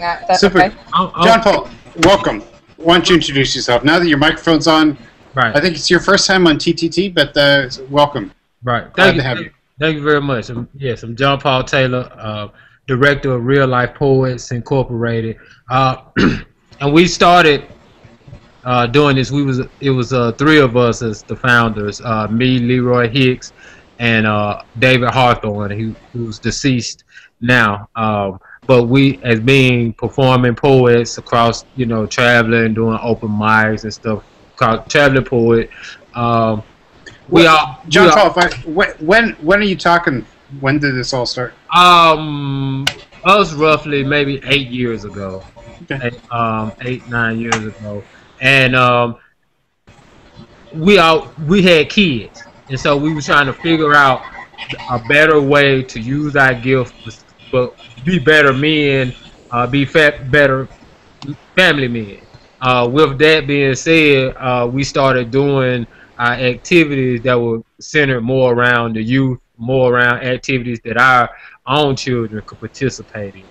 that. That's Super. okay. Oh, oh, John Paul, welcome. Why don't you introduce yourself? Now that your microphone's on, right, I think it's your first time on TTT, but uh, welcome. right. Glad Thank to you, have you. Thank you very much. Um, yes, I'm John Paul Taylor, uh, director of Real Life Poets Incorporated, uh, and we started uh, doing this. We was it was uh, three of us as the founders: uh, me, Leroy Hicks, and uh, David Hawthorne, who, who's deceased now. Um, but we, as being performing poets across, you know, traveling, doing open mics and stuff, called traveling poet. Um, we Well, are John we Paul, if I, when, when when are you talking? When did this all start? Um, us roughly maybe eight years ago, Okay. eight, um, eight nine years ago, and um, we all we had kids, and so we were trying to figure out a better way to use our gift, but be better men, uh, be fat, better family men. Uh, with that being said, uh, we started doing our activities that were centered more around the youth, more around activities that our own children could participate in.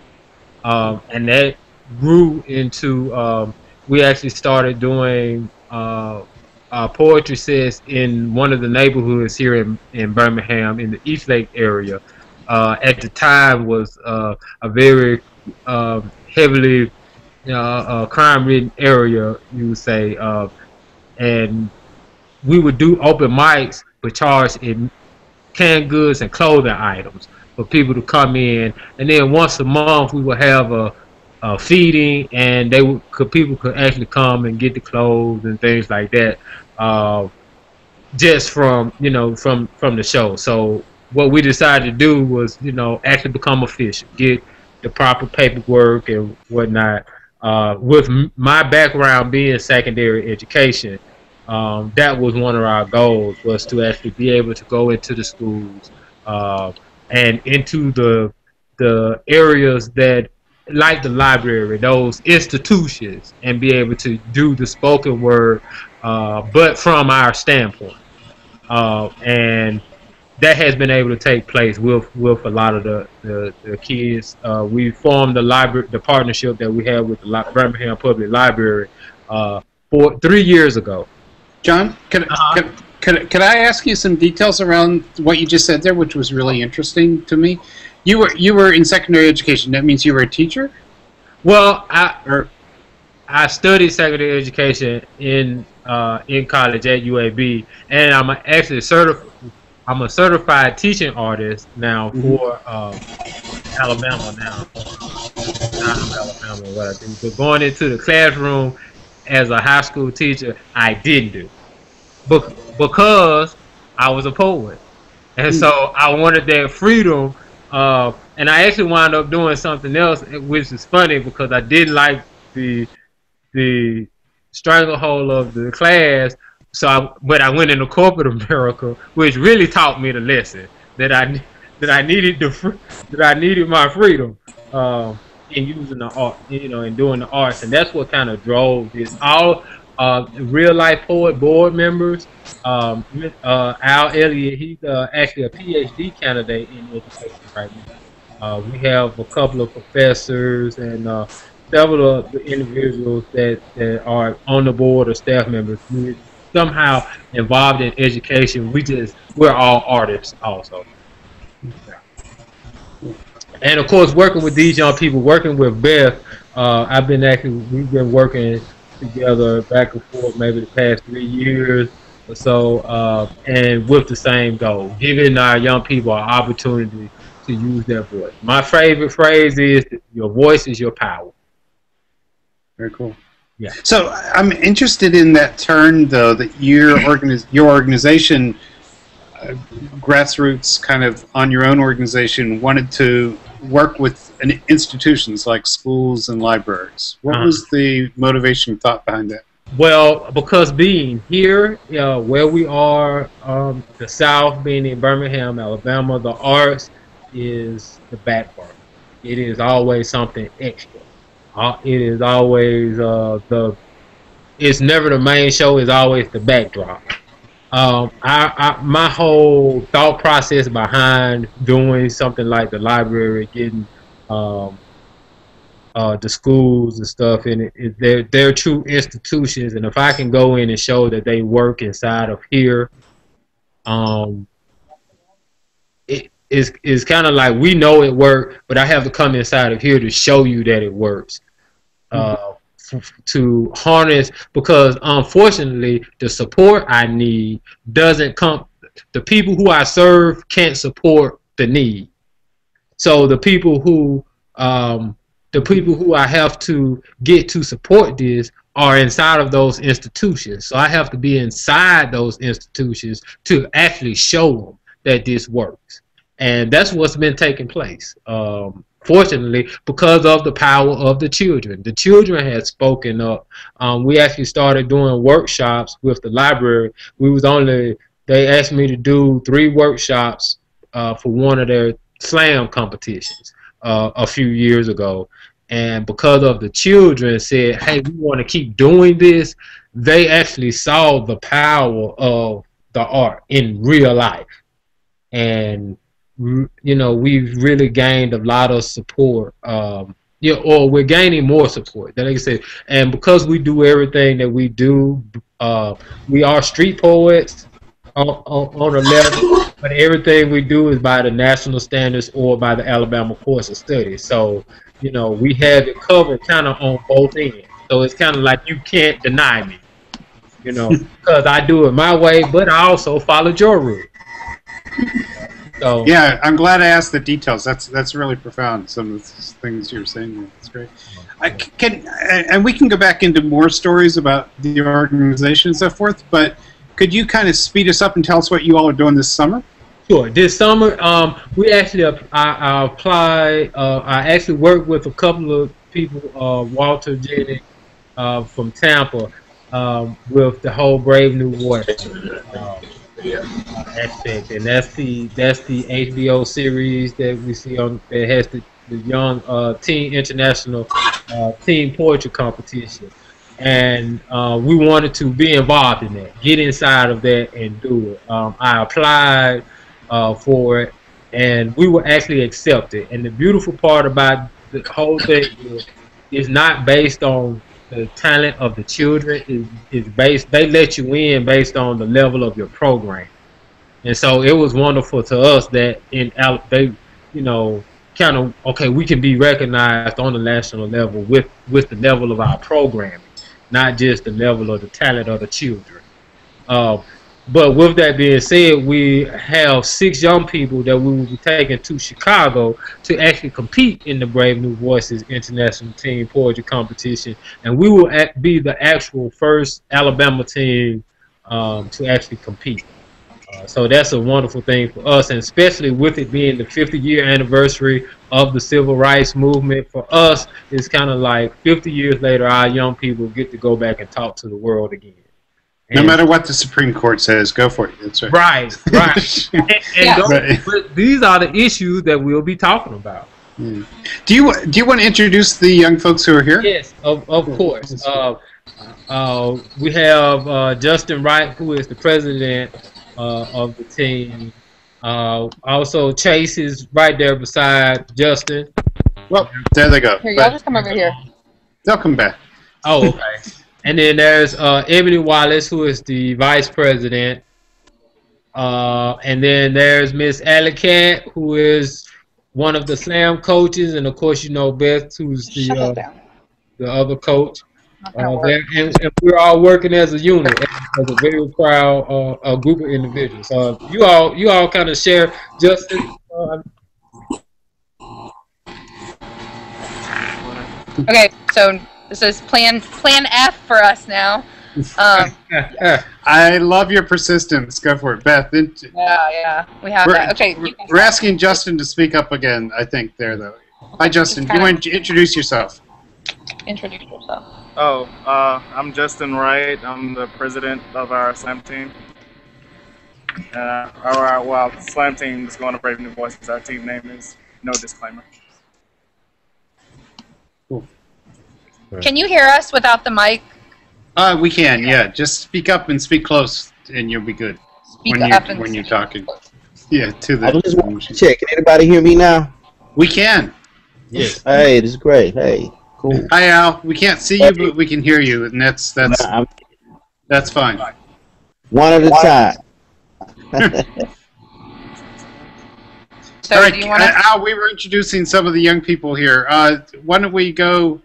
Um, and that grew into, um, we actually started doing uh, uh, poetry sets in one of the neighborhoods here in, in Birmingham, in the East Lake area. Uh, at the time was uh, a very uh, heavily uh, crime-ridden area, you would say, uh, and we would do open mics, but charge in canned goods and clothing items for people to come in, and then once a month we would have a, a feeding, and they would could people could actually come and get the clothes and things like that, uh, just from you know from from the show. So what we decided to do was you know actually become official, get the proper paperwork and whatnot. Uh, with my background being secondary education, um, that was one of our goals was to actually be able to go into the schools uh, and into the the areas that like the library those institutions and be able to do the spoken word uh, but from our standpoint uh, and that has been able to take place with with a lot of the the, the kids. Uh, we formed the library, the partnership that we have with the Birmingham Public Library uh, for three years ago. John, can, Uh-huh. can, can, can I ask you some details around what you just said there, which was really interesting to me? You were you were in secondary education. That means you were a teacher, Well, I or I studied secondary education in uh, in college at UAB, and I'm actually certified. I'm a certified teaching artist now Mhm. for uh, Alabama now. Not Alabama, what I do, but going into the classroom as a high school teacher, I didn't do, Bec- because I was a poet, and so I wanted that freedom. Uh, and I actually wound up doing something else, which is funny because I didn't like the the stranglehold of the class. So, I, but I went into corporate America, which really taught me the lesson that I that I needed the that I needed my freedom um, in using the art, you know, and doing the arts, and that's what kind of drove this. All uh, real life poet board members, um, uh, Al Elliott, he's uh, actually a PhD candidate in education right now. Uh, we have a couple of professors and uh, several of the individuals that, that are on the board or staff members somehow involved in education. We just we're all artists also. And of course, working with these young people, working with Beth, uh, I've been actually we've been working together back and forth maybe the past three years or so, uh, and with the same goal, giving our young people an opportunity to use their voice. My favorite phrase is "Your voice is your power." very cool. Yeah. So I'm interested in that turn, though, that your organiz- your organization, uh, grassroots, kind of on your own organization, wanted to work with an institutions like schools and libraries. What Uh-huh. was the motivation thought behind that? Well, because being here, uh, where we are, um, the South, being in Birmingham, Alabama, the arts is the back backbone. It is always something extra. Uh, it is always uh, the. It's never the main show. It's always the backdrop. Um, I, I, my whole thought process behind doing something like the library, getting um, uh, the schools and stuff, and it, it, they're they're true institutions. And if I can go in and show that they work inside of here, um, is is kind of like we know it works, but I have to come inside of here to show you that it works. Uh, to harness because unfortunately the support I need doesn't come. The people who I serve can't support the need. So the people who um, the people who I have to get to support this are inside of those institutions. So I have to be inside those institutions to actually show them that this works. And that's what's been taking place. Um, fortunately, because of the power of the children. The children had spoken up. Um, we actually started doing workshops with the library. We was only, they asked me to do three workshops uh, for one of their slam competitions uh, a few years ago and because of the children said, "Hey, we want to keep doing this," they actually saw the power of the art in real life, and you know we've really gained a lot of support. Um, yeah, or we're gaining more support. Like I said, and because we do everything that we do, uh, we are street poets on, on, on a level, but everything we do is by the national standards or by the Alabama Course of Study. So you know, we have it covered kind of on both ends. So it's kind of like you can't deny me, you know, because I do it my way, but I also follow your rule. So yeah, I'm glad I asked the details. That's that's really profound. Some of the things you're saying. That's great. I can, and we can go back into more stories about the organization and so forth. But could you kind of speed us up and tell us what you all are doing this summer? Sure. This summer, um, we actually I, I applied. Uh, I actually worked with a couple of people, uh, Walter Jennings uh, from Tampa, um, with the whole Brave New Voices um, aspect, and that's the that's the HBO series that we see on that has the, the young uh, teen international uh, teen poetry competition and uh, we wanted to be involved in that, get inside of that, and do it. Um, I applied uh, for it, and we were actually accepted. And the beautiful part about the whole thing is, is not based on the talent of the children. is is based. They let you in based on the level of your program. And so it was wonderful to us that in they, you know, kind of okay, we can be recognized on the national level with with the level of our programming, not just the level of the talent of the children. Uh, but with that being said, we have six young people that we will be taking to Chicago to actually compete in the Brave New Voices International Team Poetry Competition, and we will be the actual first Alabama team um, to actually compete. Uh, so that's a wonderful thing for us, and especially with it being the 50 year anniversary of the civil rights movement, for us, it's kind of like 50 years later, our young people get to go back and talk to the world again. No matter what the Supreme Court says, go for it. That's right. Right, right. and, and yeah. right. these are the issues that we'll be talking about. Hmm. Do you do you want to introduce the young folks who are here? Yes, of, of course. Uh, uh, we have uh, Justin Wright, who is the president uh, of the team. Uh, also, Chase is right there beside Justin. Well, there they go. Here, y'all just come over here. They'll come back. Oh, okay. And then there's uh, Ebony Wallace, who is the vice president. Uh, and then there's Miss Alley Cat, who is one of the slam coaches, and of course you know Beth, who's the uh, the other coach. Uh, and, and, we're all working as a unit, as a very proud uh, a group of individuals. Uh, you all, you all kind of share Justin. Uh, okay, so this is plan plan F for us now. Um, I love your persistence. Go for it, Beth. Yeah, yeah, we have we're, that. Okay, we're asking Justin to speak up again. I think there though. Hi, Justin. Do you want to introduce yourself? Introduce yourself. Oh, uh, I'm Justin Wright. I'm the president of our slam team. Uh, our well, slam team is going to Brave New Voices. Our team name is No Disclaimer. Can you hear us without the mic? Uh, we can, yeah. Just speak up and speak close, and you'll be good speak when you're when you're talking. Yeah, to the. I just check. Can anybody hear me now? We can. Yes. Hey, this is great. Hey. Cool. Hi Al, we can't see you, but we can hear you, and that's that's I'm that's fine. one at a time. So All right, do you want uh, to? Al, we were introducing some of the young people here. Uh, why don't we go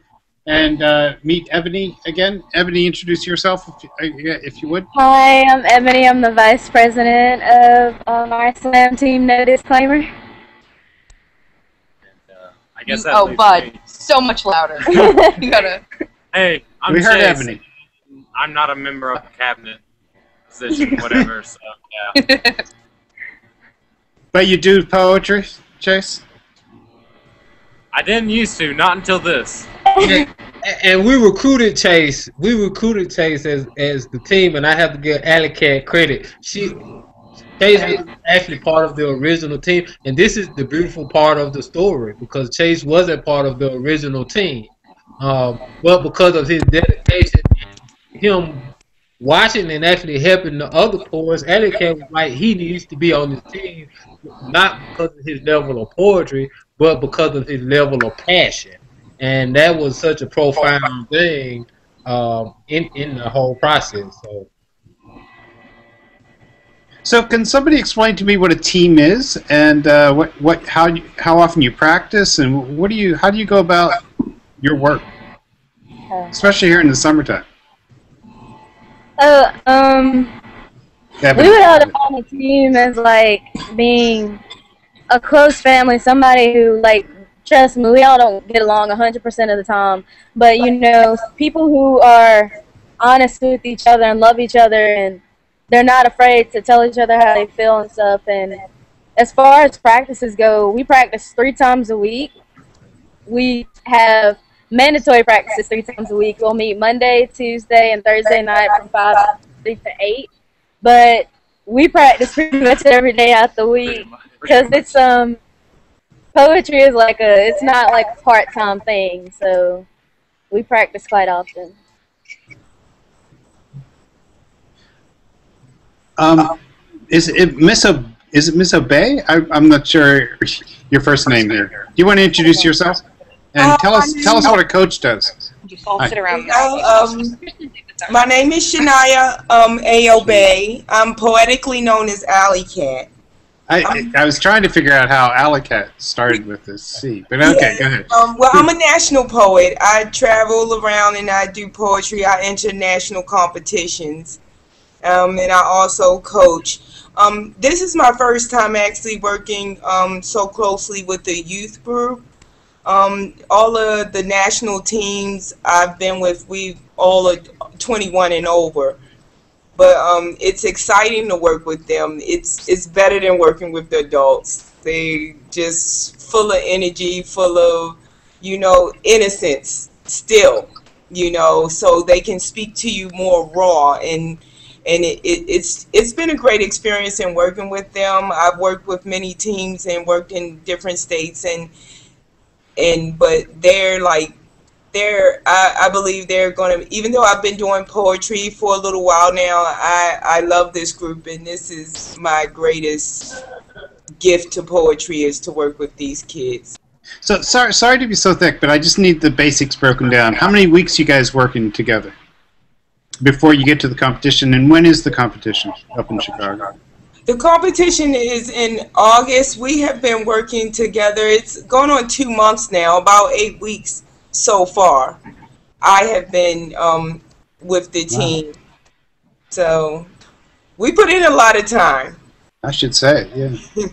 and uh, meet Ebony again? Ebony, introduce yourself if, you- uh, if you would. Hi, I'm Ebony. I'm the vice president of um, our slam team. No disclaimer. And, uh, I guess that oh, Bud, me. so much louder. you gotta. Hey, I'm we heard Chase. Ebony. I'm not a member of the cabinet position, whatever. So yeah, But you do poetry, Chase? I didn't used to, not until this. And, we recruited Chase. We recruited Chase as as the team, and I have to give Alley Cat credit. She Chase was actually part of the original team, and this is the beautiful part of the story because Chase wasn't part of the original team, um, but because of his dedication, him watching and actually helping the other boys, Alley Cat was like he needs to be on this team, not because of his level of poetry, but because of his level of passion and that was such a profound thing um, in in the whole process. So So, can somebody explain to me what a team is, and uh, what what how you, how often you practice, and what do you how do you go about your work, especially here in the summertime? So, um, Ebony. we would all define a team as like being a close family, somebody who like trust me, we all don't get along 100% of the time, but you know, people who are honest with each other and love each other and they're not afraid to tell each other how they feel and stuff and as far as practices go, we practice 3 times a week. We have mandatory practices 3 times a week. We'll meet Monday, Tuesday, and Thursday night from 5 to 8. But we practice pretty much every day out the week because it's um poetry is like a it's not like a part time thing, so we practice quite often. Um, is it Miss a is it Miss O'Bey? I, I'm not sure your first name here. Do you want to introduce yourself and Uh, tell us my tell us what a coach does? Just all sit around. Well, um, my name is Chaniya um, O'Bey. I'm poetically known as Alley Cat. I I was trying to figure out how Alicat started with this C, but okay, go ahead. Um, well, I'm a national poet. I travel around and I do poetry. I enter national competitions, um, and I also coach. Um, this is my first time actually working um, so closely with the youth group. Um, all of the national teams I've been with, we all are 21 and over. But um, it's exciting to work with them. It's it's better than working with the adults. They just full of energy, full of you know innocence still. You know, so they can speak to you more raw and and it, it, it's it's been a great experience in working with them. I've worked with many teams and worked in different states and and but they're like they're I, I believe they're going to even though I've been doing poetry for a little while now I I love this group and this is my greatest gift to poetry is to work with these kids. So sorry sorry to be so thick, but I just need the basics broken down. How many weeks you guys working together before you get to the competition, and when is the competition up in Chicago? The competition is in August. We have been working together. It's going on two months now, about eight weeks so far. I have been um, with the team. So we put in a lot of time. I should say, yeah.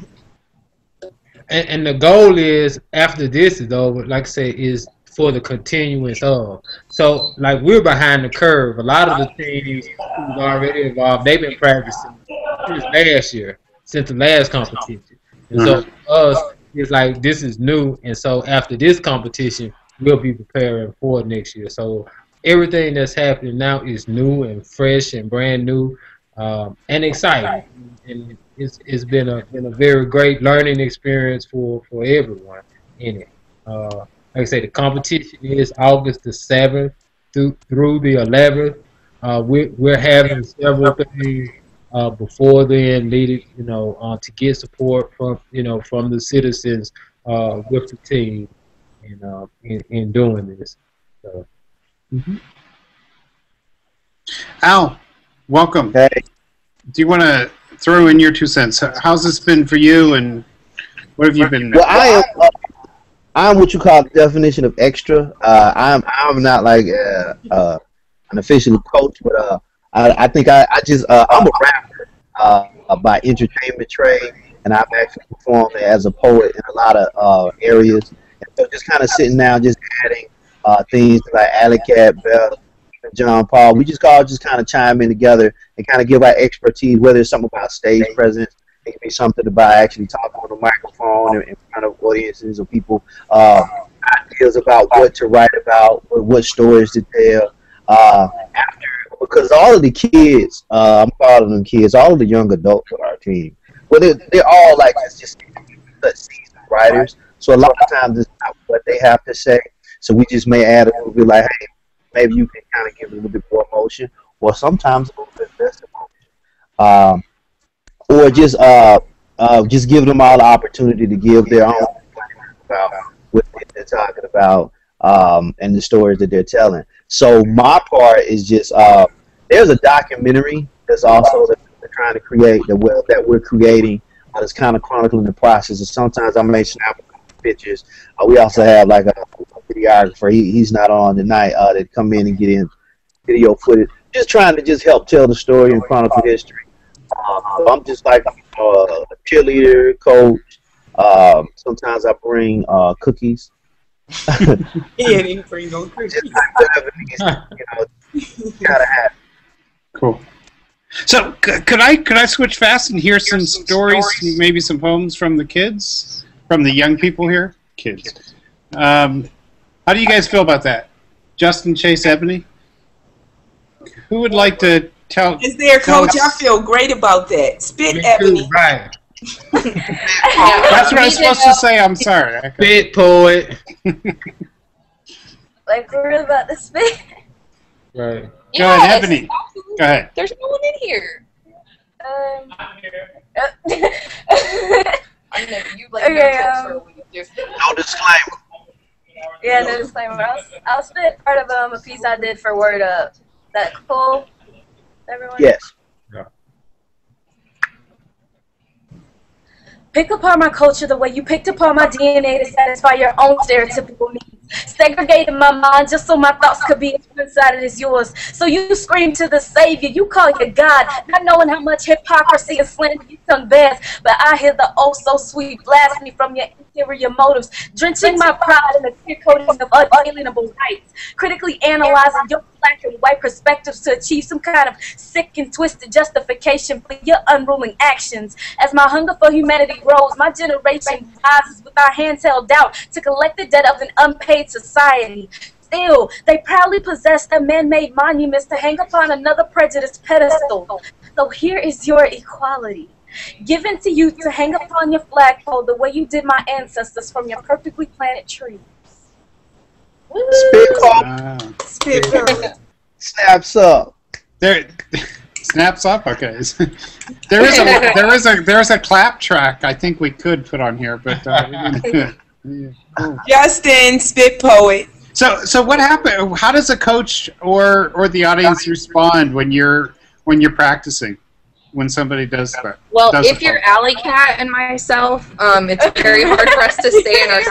and, and the goal is after this is over, like I say, is for the continuance of. So like we're behind the curve. A lot of the teams who's already involved, they've been practicing since last year, since the last competition. And so for us, it's like this is new, and so after this competition, we'll be preparing for next year. So everything that's happening now is new and fresh and brand new, um, and exciting. And it's, it's been a been a very great learning experience for, for everyone in it. Uh, like I say, the competition is August the seventh through through the eleventh. Uh, we're we're having several things uh, before then, leading you know uh, to get support from you know from the citizens uh, with the team in, uh, in in doing this. So, Al, welcome. Hey. Do you want to throw in your two cents? How's this been for you, and what have you been? Well, I am. Uh, I'm what you call the definition of extra. Uh, I'm I'm not like uh, uh, an official coach, but uh, I, I think I, I just uh, I'm a rapper uh, by entertainment trade, and I've actually performed as a poet in a lot of uh, areas. So just kind of sitting down, just adding uh, things like Alley Cat, Beth, John Paul. We just all just kind of chime in together and kind of give our expertise, whether it's something about stage presence, it could be something about actually talking on the microphone in, front of audiences or people. Uh, ideas about what to write about, what, stories to tell. Uh, after because all of the kids, uh, I'm calling them kids, all of the young adults on our team, well, they're, they're all like just seasoned writers. So a lot of times it's not what they have to say. So we just may add a little bit like, hey, maybe you can kind of give a little bit more emotion, or sometimes a little bit less emotion. Um, or just uh, uh, just give them all the opportunity to give their own about what they're talking about um, and the stories that they're telling. So my part is just uh, there's a documentary that's also that we're trying to create that we're, that we're creating uh, that's kind of chronicling the process. And sometimes I may snap pictures. Uh, we also have like a, a videographer. He, he's not on tonight. Uh, that come in and get in video footage. Just trying to just help tell the story and chronicle history. Uh, I'm just like uh, a cheerleader, coach. Um, sometimes I bring uh, cookies. Yeah, they didn't bring no cookies. Just like whatever needs to, you know, gotta have. Cool. So, c- could I could I switch fast and hear some stories, maybe some poems from the kids, from the young people here? Kids. Um, how do you guys feel about that? Justin, Chase, Ebony. Who would like to tell? Is there, Coach? I feel great about that. Spit, me too, Ebony. right. That's what I was supposed to say. I'm sorry. Spit poet. Like we're about to spit. Right. Go ahead, Ebony. absolutely. Go ahead. There's no one in here. Um, I know you like Okay, no um, culture when you do- No disclaimer. yeah, no disclaimer. I'll, I'll spit part of um, a piece I did for Word Up. That cool? Everyone? Yes. Pick apart my culture the way you picked apart my DNA to satisfy your own stereotypical needs. Segregated my mind just so my thoughts could be as one-sided as yours. So you scream to the Savior, you call your God, not knowing how much hypocrisy and slander you tongue bears. But I hear the oh so sweet blasphemy from your interior motives, drenching my pride in the clear coating of unalienable rights. Critically analyzing your black and white perspectives to achieve some kind of sick and twisted justification for your unruling actions. As my hunger for humanity grows, my generation rises with our hands held out to collect the debt of an unpaid society. Still, they proudly possess their man-made monuments to hang upon another prejudiced pedestal. So here is your equality. Given to you to hang upon your flagpole the way you did my ancestors from your perfectly planted tree. Spit call Ah. Spit, snaps up. There, snaps up. Okay, there is a there is a there is a clap track. I think we could put on here, but uh, we didn't. Yeah, cool. Justin, spit poet. So so what happened? How does a coach or or the audience respond when you're when you're practicing? When somebody does that? Well, Does if you're Alley Cat and myself, um, it's very hard for us to stay in our.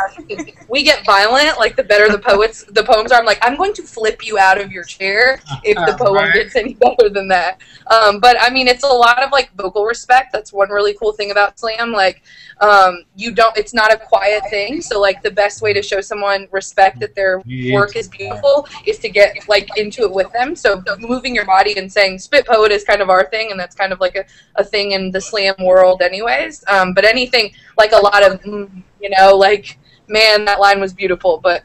We get violent. Like the better the poets, the poems are. I'm like, I'm going to flip you out of your chair if the poem Right. gets any better than that. Um, but I mean, it's a lot of like vocal respect. That's one really cool thing about slam. Like, um, you don't. It's not a quiet thing. So like, the best way to show someone respect that their work is beautiful is to get like into it with them. So moving your body and saying spit poet is kind of our thing, and that's kind of like a, a thing in the slam world, anyways. Um, but anything like a lot of mm, you know, like man, that line was beautiful, but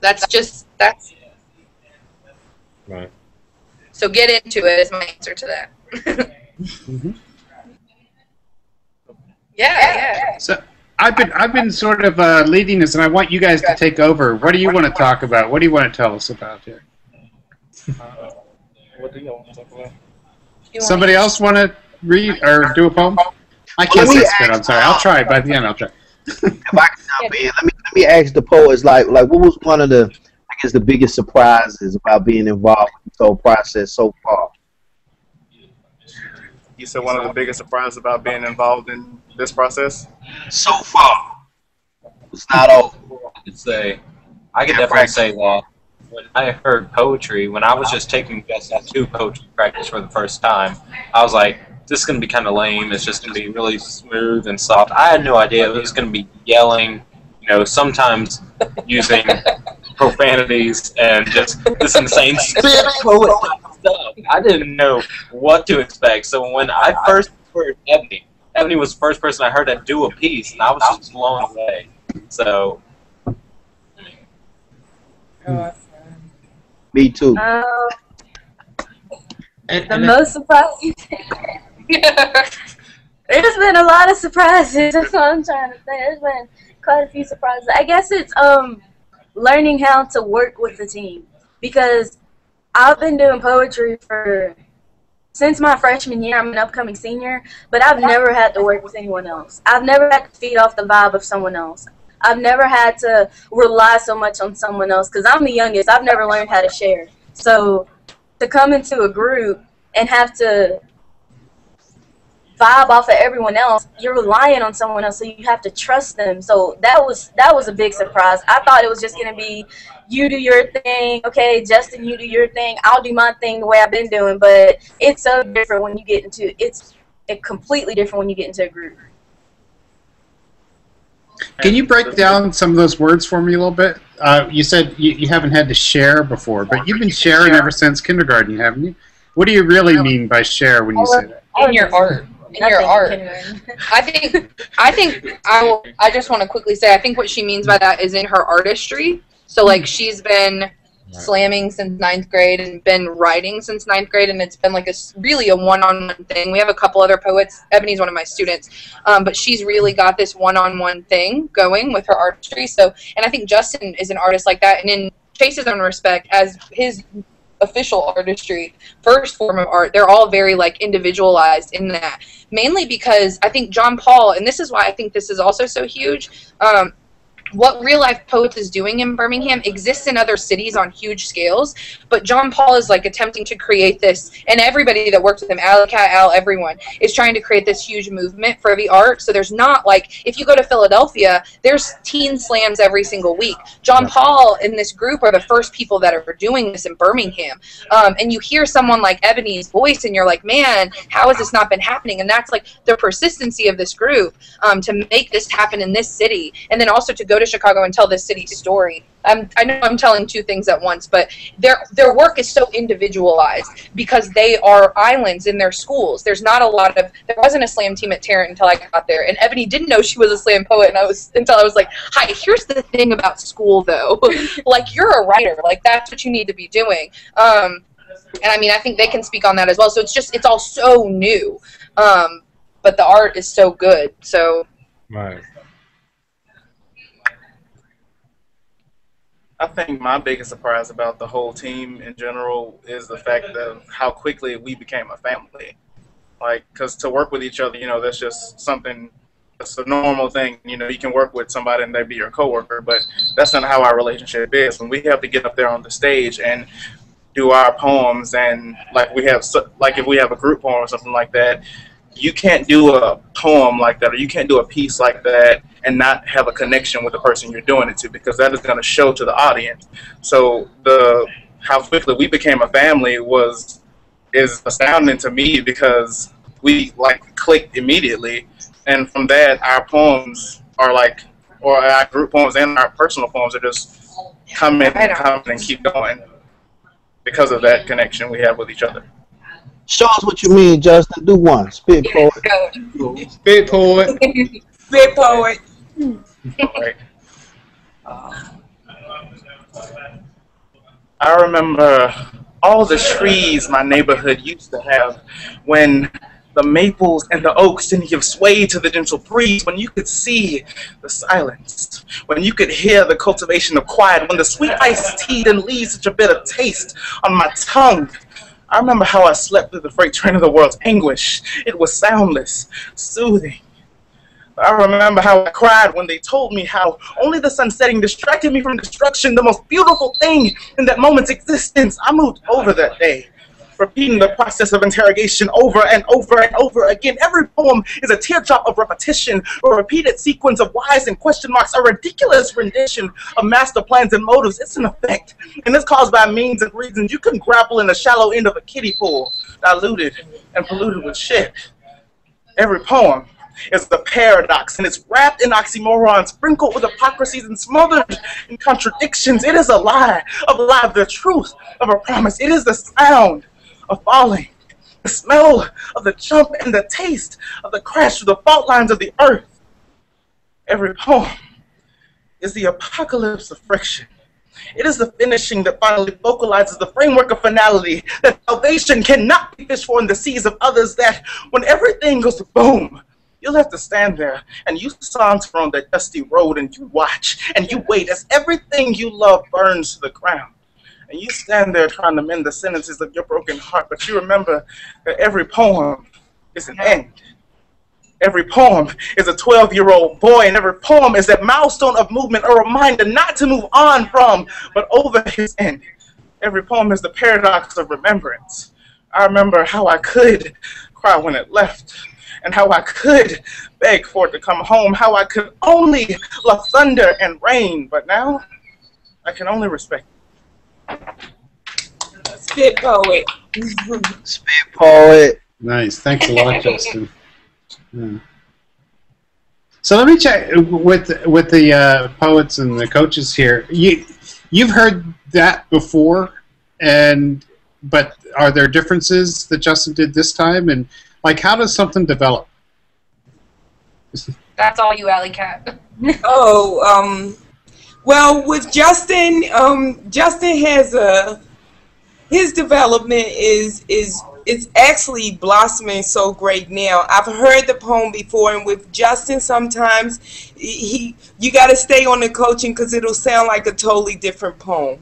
that's just that's Right. so get into it is my answer to that. Mhm. Yeah, yeah. So I've been I've been sort of uh, leading this, and I want you guys to take over. What do you want to talk about? What do you want to tell us about here? What do you want to talk about? You want- Somebody else want to read or do a poem? I can't say spit. I'm sorry. I'll try. By the end, I'll try. If I can jump in, let me let me ask the poets like like what was one of the I guess the biggest surprises about being involved in this whole process so far? You said one of the biggest surprises about being involved in this process. So far, it's not over. I could say, I could definitely say that when I heard poetry, when I was just taking Justin to poetry practice for the first time, I was like, this is going to be kind of lame. It's just going to be really smooth and soft. I had no idea it was going to be yelling, you know, sometimes using profanities and just this insane spit poet stuff. I didn't know what to expect. So when I first heard Ebony, Ebony was the first person I heard that do a piece, and I was just blown away. So uh, Me too. Um, And, the and most surprising thing. There's been a lot of surprises. That's what I'm trying to say. There's been quite a few surprises. I guess it's um learning how to work with the team because I've been doing poetry for since my freshman year. I'm an upcoming senior, but I've never had to work with anyone else. I've never had to feed off the vibe of someone else. I've never had to rely so much on someone else because I'm the youngest. I've never learned how to share. So to come into a group and have to vibe off of everyone else, you're relying on someone else, so you have to trust them. So that was that was a big surprise. I thought it was just gonna be you do your thing, okay, Justin, you do your thing, I'll do my thing the way I've been doing. But it's so different when you get into it's it completely different when you get into a group. Can you break down some of those words for me a little bit? Uh, you said you, you haven't had to share before, but you've been sharing ever since kindergarten, haven't you? What do you really mean by share when you say that? in your art. In your art. I think I think I will I just want to quickly say I think what she means by that is in her artistry. So like she's been slamming since ninth grade and been writing since ninth grade and it's been like a really a one-on-one thing. We have a couple other poets. Ebony's one of my students, um, but she's really got this one-on-one thing going with her artistry. So and I think Justin is an artist like that. And in Chase's own respect, as his official artistry first form of art they're all very like individualized in that mainly because i think john paul and this is why i think this is also so huge um, what real life poets is doing in birmingham exists in other cities on huge scales but john paul is like attempting to create this and everybody that works with him Alicat, al everyone is trying to create this huge movement for the art. So there's not like if you go to philadelphia there's teen slams every single week. John paul and this group are the first people that are doing this in birmingham. Um, and you hear someone like ebony's voice and you're like man how has this not been happening? And that's like the persistency of this group um, to make this happen in this city. And then also to go to chicago and tell this city's story um, i know i'm telling two things at once but their their work is so individualized because they are islands in their schools there's not a lot of there wasn't a slam team at tarrant until i got there and ebony didn't know she was a slam poet and i was until i was like hi here's the thing about school though like you're a writer like that's what you need to be doing um, and I mean, I think they can speak on that as well. So it's just, it's all so new. Um, but the art is so good. So right. I think my biggest surprise about the whole team in general is the fact of how quickly we became a family. Like, because to work with each other, you know, that's just something. That's a normal thing. You know, you can work with somebody and they be your coworker, but that's not how our relationship is. When we have to get up there on the stage and do our poems, and like we have, like if we have a group poem or something like that, you can't do a poem like that or you can't do a piece like that and not have a connection with the person you're doing it to because that is going to show to the audience. So the how quickly we became a family was is astounding to me because we like clicked immediately. And from that our poems are like or our group poems and our personal poems are just coming and coming and keep going because of that connection we have with each other Show us what you mean, Justin. Do one. Spit poet. Spit poet. Spit poet. Right. I remember all the trees my neighborhood used to have when the maples and the oaks didn't give sway to the gentle breeze, when you could see the silence, when you could hear the cultivation of quiet, when the sweet iced tea didn't leave such a bitter taste on my tongue. I remember how I slept through the freight train of the world's anguish. It was soundless, soothing, I remember how I cried when they told me how only the sun setting distracted me from destruction, the most beautiful thing in that moment's existence. I moved over that day, repeating the process of interrogation over and over and over again. Every poem is a teardrop of repetition, a repeated sequence of whys and question marks, a ridiculous rendition of master plans and motives. It's an effect, and it's caused by means and reasons you can grapple in the shallow end of a kiddie pool, diluted and polluted with shit. Every poem is the paradox, and it's wrapped in oxymorons, sprinkled with hypocrisies and smothered in contradictions. It is a lie of a lie, the truth of a promise. It is the sound of falling, the smell of the jump, and the taste of the crash through the fault lines of the earth. Every poem is the apocalypse of friction. It is the finishing that finally vocalizes the framework of finality, that salvation cannot be fished for in the seas of others, that when everything goes to boom, you'll have to stand there and you saunter on that dusty road and you watch and you wait as everything you love burns to the ground. And you stand there trying to mend the sentences of your broken heart, but you remember that every poem is an end. Every poem is a 12 year old boy, and every poem is that milestone of movement, a reminder not to move on from, but over his end. Every poem is the paradox of remembrance. I remember how I could cry when it left, and how I could beg for it to come home, how I could only love thunder and rain, but now I can only respect. Spit poet. Spit poet. Nice. Thanks a lot, Justin. Yeah. So let me check with with the uh, poets and the coaches here. You you've heard that before, and but are there differences that Justin did this time? And like, how does something develop? That's all you, Alley Cat. oh, um, well, with Justin, um, Justin has a his development is is it's actually blossoming so great now. I've heard the poem before, and with Justin, sometimes he you got to stay on the coaching because it'll sound like a totally different poem.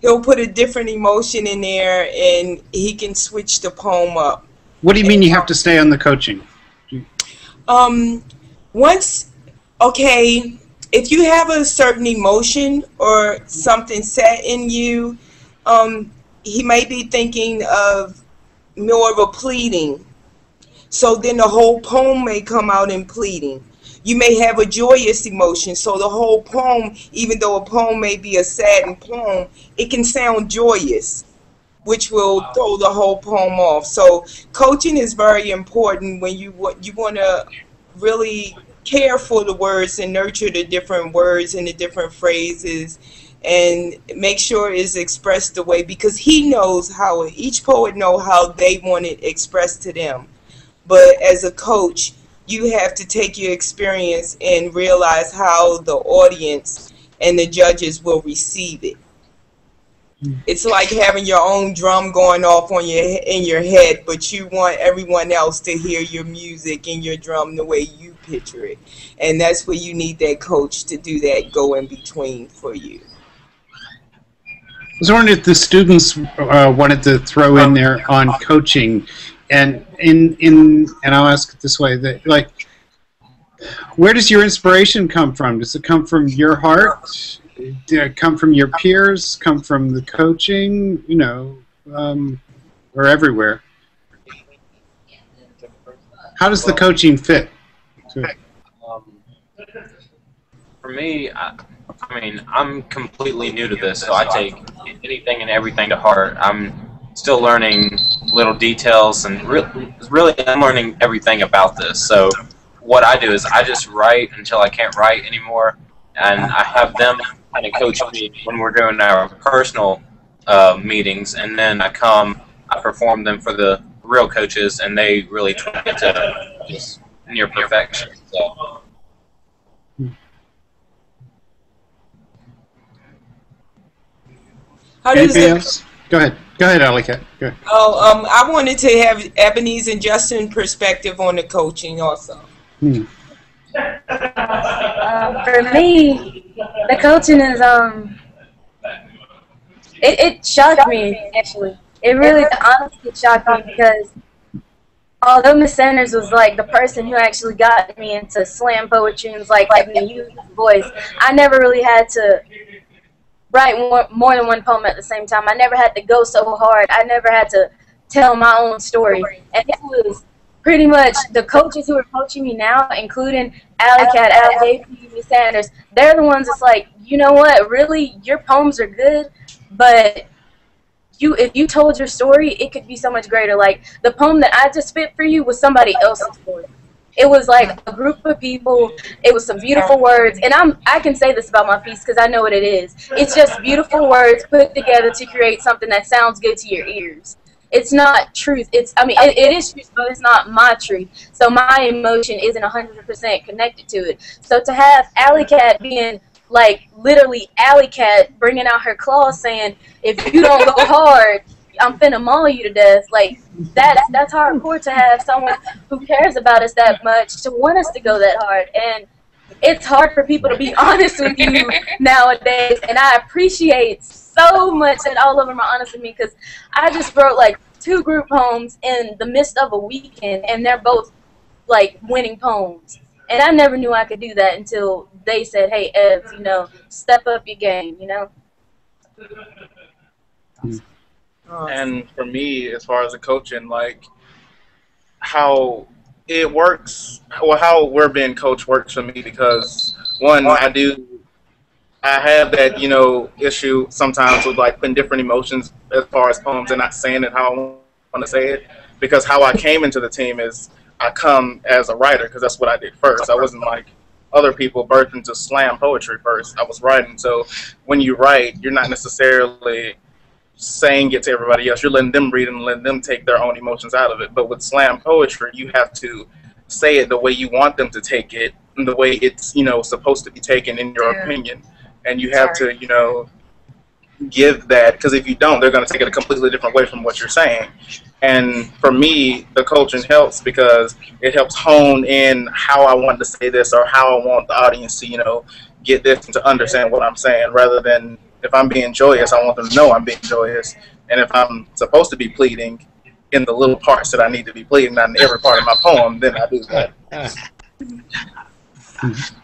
He'll put a different emotion in there, and he can switch the poem up. What do you mean you have to stay on the coaching? Um, once, okay, if you have a certain emotion or something set in you, um, he may be thinking of more of a pleading. So then the whole poem may come out in pleading. You may have a joyous emotion, so the whole poem, even though a poem may be a sad poem, it can sound joyous, which will throw the whole poem off. So coaching is very important when you you want to really care for the words and nurture the different words and the different phrases and make sure it's expressed the way because he knows how each poet know how they want it expressed to them. But as a coach you have to take your experience and realize how the audience and the judges will receive it it's like having your own drum going off on your in your head but you want everyone else to hear your music and your drum the way you picture it and that's where you need that coach to do that go in between for you I was wondering if the students uh, wanted to throw in there on coaching, and in in and I'll ask it this way: that like, where does your inspiration come from? Does it come from your heart? Come from your peers? Come from the coaching? You know, um, or everywhere? How does the coaching fit? Um, for me, I, I mean, I'm completely new to this, so I take anything and everything to heart. I'm still learning little details, and re- really, I'm learning everything about this. So, what I do is I just write until I can't write anymore, and I have them kind of coach me when we're doing our personal uh, meetings, and then I come, I perform them for the real coaches, and they really try to just near perfection. So. How does Anything it, else? Go ahead. Go ahead, Alika. Go ahead. Oh, um, I wanted to have Ebony's and Justin perspective on the coaching also. Hmm. Um, for me, the coaching is um, it, it shocked me actually. It really honestly shocked me because although Miss Sanders was like the person who actually got me into slam poetry and was like having a youth voice, I never really had to write more, more than one poem at the same time. I never had to go so hard. I never had to tell my own story. And it was pretty much the coaches who are coaching me now, including Alley Cat, Miss Sanders, they're the ones that's like, you know what, really, your poems are good, but you if you told your story, it could be so much greater. Like the poem that I just spit for you was somebody else's story. It was like a group of people. It was some beautiful words, and I'm I can say this about my piece because I know what it is. It's just beautiful words put together to create something that sounds good to your ears. It's not truth. It's I mean it, it is truth, but it's not my truth. So my emotion isn't 100% connected to it. So to have Alley Cat being like literally Alley Cat bringing out her claws saying, if you don't go hard, I'm finna maul you to death. Like that's that's hardcore to have someone who cares about us that much to want us to go that hard. And it's hard for people to be honest with you nowadays. And I appreciate so much that all of them are honest with me because I just wrote like two group poems in the midst of a weekend, and they're both like winning poems. And I never knew I could do that until they said, "Hey, Ev, you know, step up your game," you know. Mm-hmm. And for me, as far as the coaching, like how it works, well, how we're being coached works for me because one, I do, I have that you know issue sometimes with like putting different emotions as far as poems and not saying it how I want to say it because how I came into the team is I come as a writer because that's what I did first. I wasn't like other people birthed into slam poetry first. I was writing. So when you write, you're not necessarily saying it to everybody else. You're letting them read and letting them take their own emotions out of it. But with slam poetry, you have to say it the way you want them to take it, and the way it's you know supposed to be taken in your Yeah. opinion, and you have to you know give that because if you don't, they're going to take it a completely different way from what you're saying. And for me, the coaching helps because it helps hone in how I want to say this or how I want the audience to, you know, get this and to understand what I'm saying rather than if I'm being joyous, I want them to know I'm being joyous. And if I'm supposed to be pleading in the little parts that I need to be pleading, not in every part of my poem, then I do that.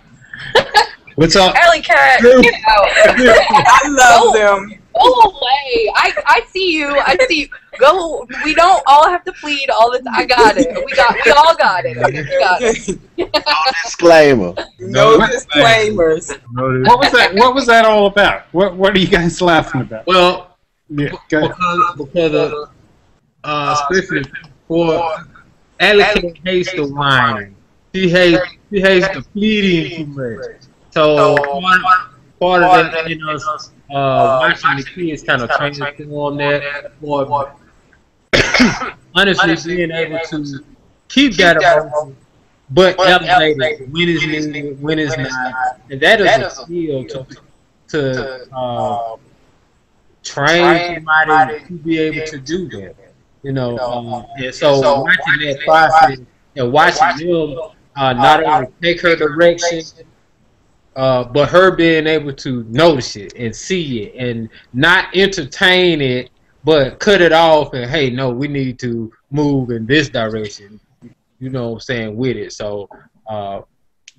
What's up? Alley Cat, get out. I love them. Go away. I, I see you. I see you. Go. We don't all have to plead all the time. I got it. We got. We all got it. We got it. Disclaimer. No No. disclaimers. What was that? What was that all about? What What are you guys laughing about? Well, Yeah, go because because of uh, especially for Alex hates the whining. She hates she hates the pleading too much. So part, part of that, you know, uh, watching the kids kind of transform that. Or honestly, being able to keep that emotion, but elevate it. when it's needed, when it's not, and that is a skill to to uh, train somebody to be able to do that. You know, um, and so watching that process and watching them uh, not only take her direction, uh, but her being able to notice it and see it and not entertain it, but cut it off and hey, no, we need to move in this direction. You know what I'm saying with it. So, uh,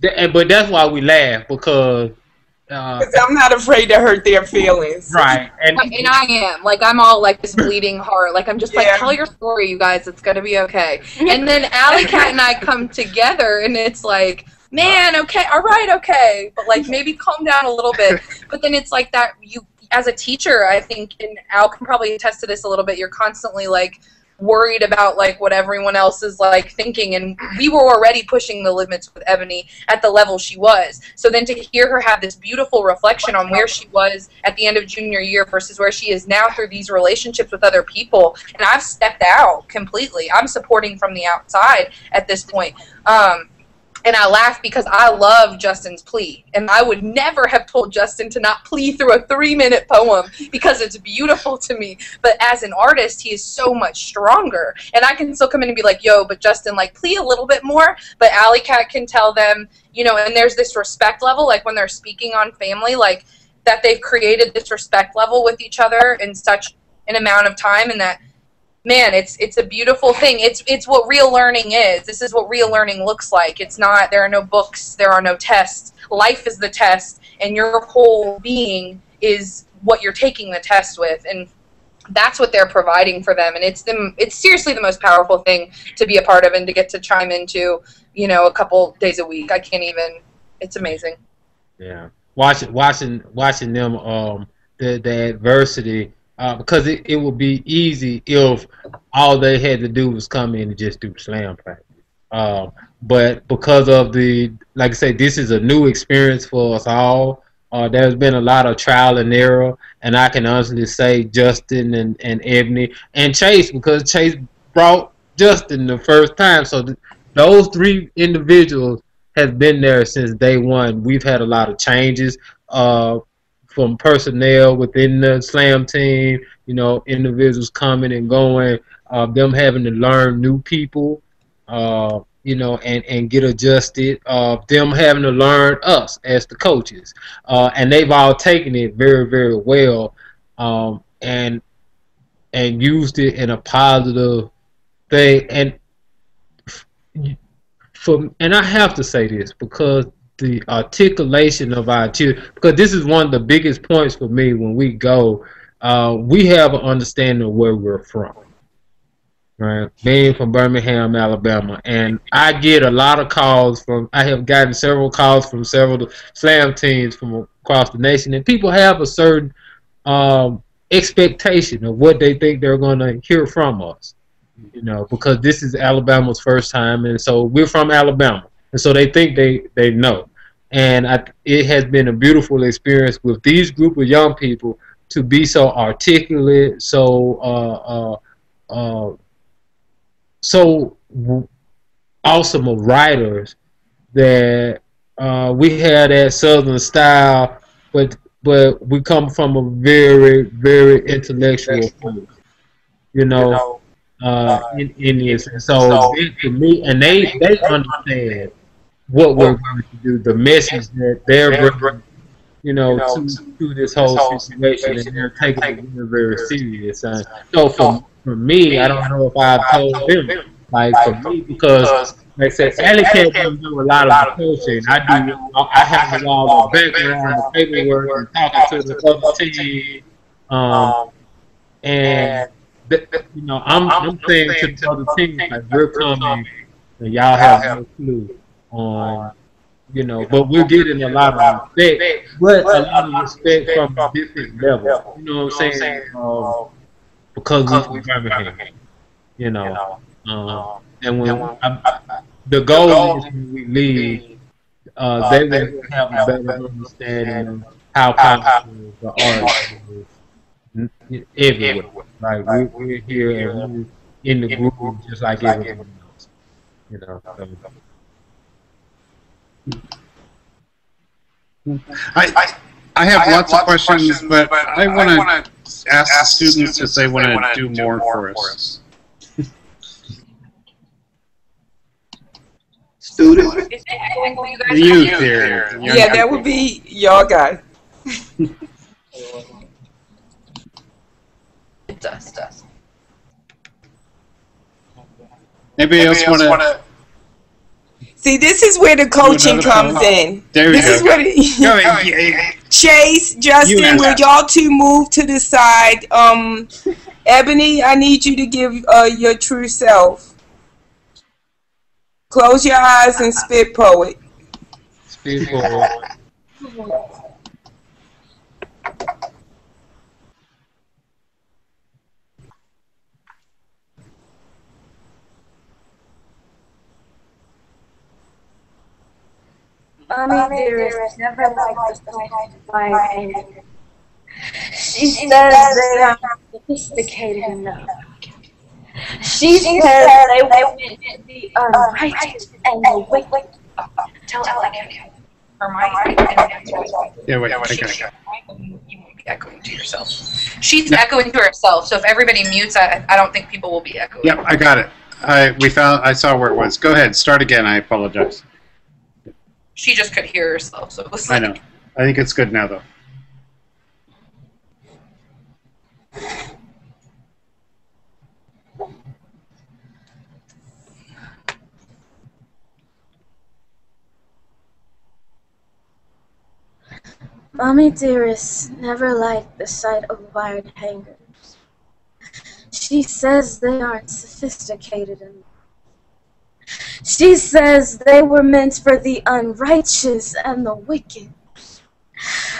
th- and- but that's why we laugh because. Uh, Because I'm not afraid to hurt their feelings. Right, and And I am like I'm all like this bleeding heart. Like I'm just like tell your story, you guys. It's gonna be okay. And then Alley Cat and I come together, and it's like, man, okay, all right, okay, but like maybe calm down a little bit. But then it's like that you, as a teacher, I think, and Al can probably attest to this a little bit. You're constantly like worried about like what everyone else is like thinking and we were already pushing the limits with Ebony at the level she was. So then to hear her have this beautiful reflection on where she was at the end of junior year versus where she is now through these relationships with other people and I've stepped out completely. I'm supporting from the outside at this point. Um and I laugh because I love Justin's plea. And I would never have told Justin to not plea through a three minute poem because it's beautiful to me. But as an artist, he is so much stronger. And I can still come in and be like, yo, but Justin, like, plea a little bit more. But Alley Cat can tell them, you know, and there's this respect level, like when they're speaking on family, like that they've created this respect level with each other in such an amount of time and that man, it's it's a beautiful thing. It's it's what real learning is. This is what real learning looks like. It's not there are no books, there are no tests. Life is the test, and your whole being is what you're taking the test with, and that's what they're providing for them. And it's them. It's seriously the most powerful thing to be a part of and to get to chime into. You know, a couple days a week. I can't even. It's amazing. Yeah, watching watching watching them um the the adversity uh, because it, it would be easy if all they had to do was come in and just do slam practice. Um, but because of the, like I say, this is a new experience for us all. Uh, there's been a lot of trial and error, and I can honestly say Justin and, and Ebony and Chase because Chase brought Justin the first time. So th- those three individuals have been there since day one. We've had a lot of changes. Uh, from personnel within the slam team, you know, individuals coming and going, uh, them having to learn new people, uh, you know, and, and get adjusted, uh, them having to learn us as the coaches. Uh, and they've all taken it very, very well um, and and used it in a positive thing. And for and I have to say this because the articulation of our children. Because this is one of the biggest points for me when we go uh, we have an understanding of where we're from right? Being from birmingham alabama. And i get a lot of calls from i have gotten several calls from several slam teams from across the nation. And people have a certain um, expectation of what they think they're going to hear from us you know because this is alabama's first time. And so we're from alabama. And so they think they they know and I, it has been a beautiful experience with these group of young people to be so articulate, so uh, uh, uh, so awesome of writers that uh, we have that southern style, but but we come from a very very intellectual place, you know, uh, in, in this. And so, to me, and they they understand what we're going to do, the message that they're bringing, you know, to, to this whole situation, and they're taking it very, very serious. And so for, for me, I don't know if I've told them, like for me, because like I said, Alley Cat do a lot of the coaching. I do. I have all the background, the paperwork, and talking to the other team. Um, and you know, I'm I'm saying to the other teams like we're coming, and y'all have no clue on, you know, but we're getting a lot of respect, but a lot of respect from a different level. You know what I'm saying? Um, because we're from Birmingham, you know. Um, and when I, the goal is when we leave, uh, they will have a better understanding of how powerful the art is everywhere. Like we're, we're here and we're in the group just like everyone else. You know. So, I, I, I have I lots, have of, lots questions, questions, but, but I want to ask, ask the students if they want to do, do more, more for us. Students? The youth here. Yeah, that would be your guy. it does, does. Anybody, Anybody else want to See, this is where the coaching comes in. There this go. is what it, Chase, Justin, will y'all two move to the side? Um, Ebony, I need you to give uh, your true self. Close your eyes and spit poet. Spit poet. Mommy dearest never liked to talk my anger. She says that I'm sophisticated enough. She says they wouldn't be unrighteous and the wicked. Tell her again. Hermione. Yeah, wait, I got You won't be echoing to yourself. She's echoing to herself, so if everybody mutes, I, I don't think people will be echoing. Yep, I got it. I we found. I saw where it was. Go ahead. Start again. I apologize she just could hear herself, so it was like. I know. I think it's good now, though. Mommy Dearest never liked the sight of wired hangers. She says they aren't sophisticated enough. She says they were meant for the unrighteous and the wicked.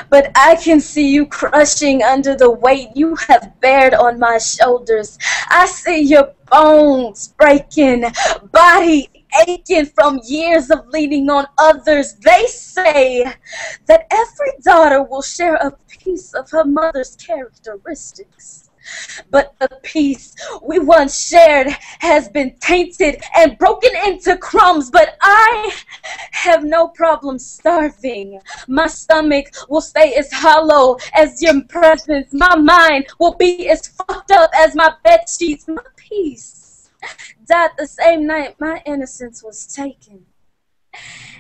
But I can see you crushing under the weight you have bared on my shoulders. I see your bones breaking, body aching from years of leaning on others. They say that every daughter will share a piece of her mother's characteristics. But the peace we once shared has been tainted and broken into crumbs. But I have no problem starving. My stomach will stay as hollow as your presence. My mind will be as fucked up as my bed sheets. My peace died the same night my innocence was taken